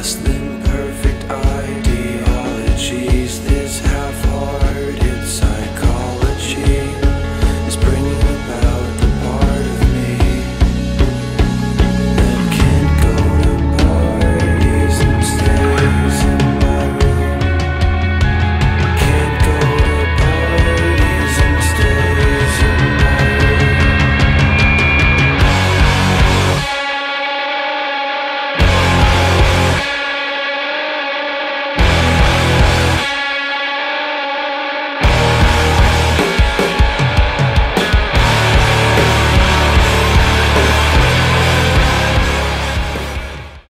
detrás